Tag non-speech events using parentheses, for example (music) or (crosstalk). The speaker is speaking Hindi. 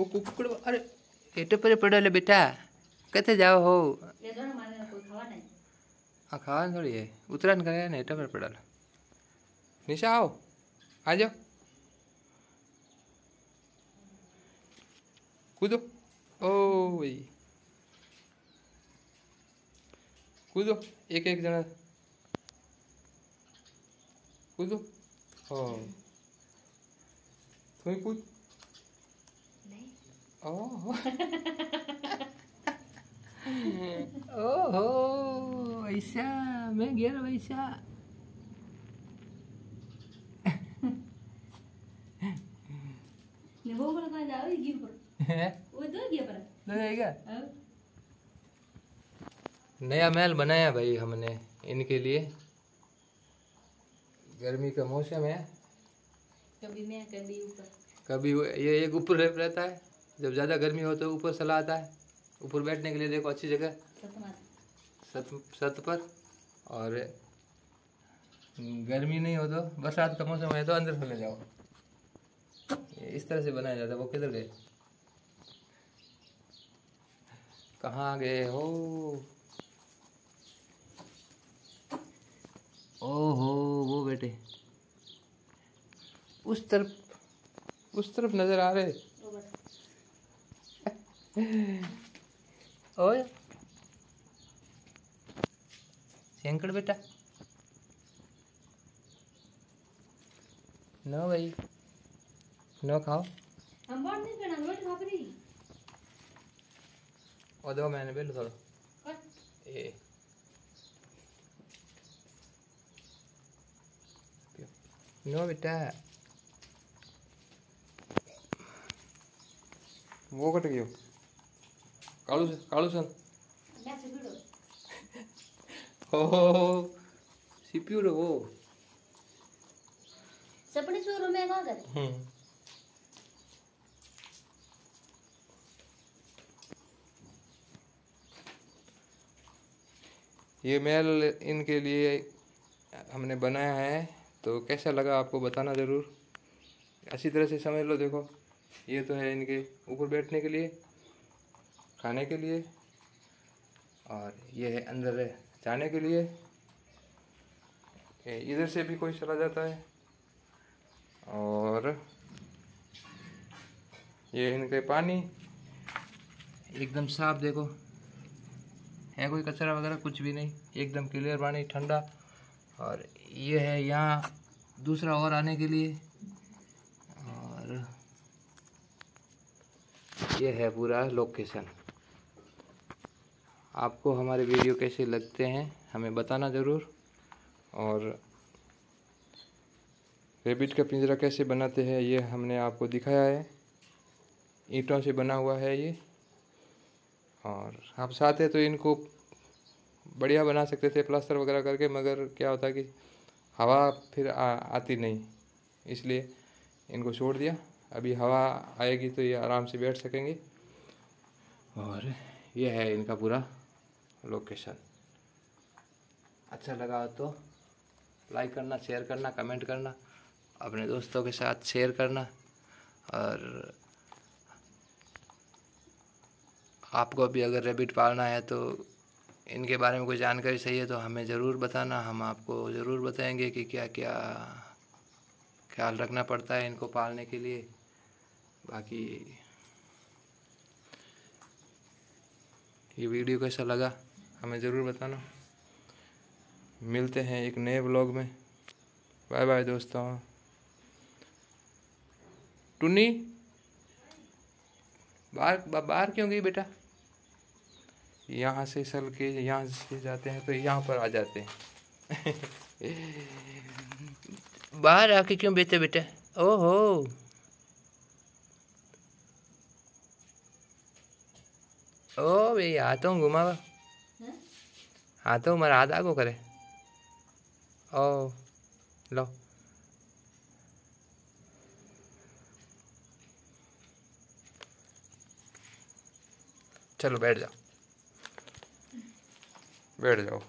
वो कुकड़ अरे एटे पर पड़े बेटा। कैसे जाओ हो? ले हाँ खावा थोड़ी है। उतरान करे ना एटे पर पड़ा निशा आओ, आ जाओ। कूदो। ओ भाई कूदो, एक एक जना। कूदो। ओ तुम कूद। ओहो ओहो ऐसा मैं गिर वैसा ने वो पर कहाँ जाओ गी पर वो गी पर लगेगा अब नया महल बनाया भाई हमने इनके लिए। गर्मी का मौसम है। कभी मैं कभी ऊपर। कभी ये एक ऊपर रहता है। जब ज़्यादा गर्मी हो तो ऊपर सला आता है। ऊपर बैठने के लिए देखो अच्छी जगह। सत छत पर। और गर्मी नहीं हो तो बरसात का मौसम है तो अंदर चले जाओ। इस तरह से बनाया जाता है। वो किधर गए? कहाँ गए हो? ओहो वो बेटे। उस तरफ़ उस तरफ़ नज़र आ रहे। ओए। शंकर बेटा। नो भाई। नो खाओ। हम बात नहीं करना रोटी खा पड़ी और दो मैंने बेलो थोड़ा ए। नो बेटा। वो कट गयो। कालू कालू सन मैं हो सीपीयू रे वो सपने सो में कहाँ करे हम्म. ये महल इनके लिए हमने बनाया है तो कैसा लगा आपको बताना ज़रूर? अच्छी तरह से समझ लो देखो. ये तो है इनके ऊपर बैठने के लिए. खाने के लिए और ये है अंदर जाने के लिए। इधर से भी कोई चला जाता है। और ये इनके पानी। एकदम साफ़ देखो। है कोई कचरा वगैरह? कुछ भी नहीं। एकदम क्लियर पानी, ठंडा। और ये है यहाँ दूसरा और आने के लिए। और ये है पूरा लोकेशन आपको हमारे वीडियो कैसे लगते हैं हमें बताना ज़रूर। और रेबिट का पिंजरा कैसे बनाते हैं ये हमने आपको दिखाया है। ईंटों से बना हुआ है ये। और आप चाहते तो इनको बढ़िया बना सकते थे प्लास्टर वगैरह करके मगर क्या होता कि हवा फिर आ, आती नहीं। इसलिए इनको छोड़ दिया। अभी हवा आएगी तो ये आराम से बैठ सकेंगे। और ये है इनका पूरा लोकेशन। अच्छा लगा तो लाइक करना शेयर करना कमेंट करना, अपने दोस्तों के साथ शेयर करना, और आपको भी अगर रेबिट पालना है तो इनके बारे में कोई जानकारी चाहिए तो हमें ज़रूर बताना, हम आपको ज़रूर बताएँगे कि क्या क्या, ख्याल रखना पड़ता है इनको पालने के लिए। बाकी ये वीडियो कैसा लगा? हमें ज़रूर बताना। मिलते हैं एक नए ब्लॉग में। बाय बाय दोस्तों। टुन्नी, बाहर बाहर क्यों गई बेटा? यहाँ से सल के, यहाँ से जाते हैं तो यहाँ पर आ जाते हैं। (laughs) बाहर आके क्यों बेटे बेटा? ओहो। ओ हाथों घुमावा हैं हाथों मर हाथ आगो करे। ओ लो। चलो बैठ जाओ। बैठ जाओ।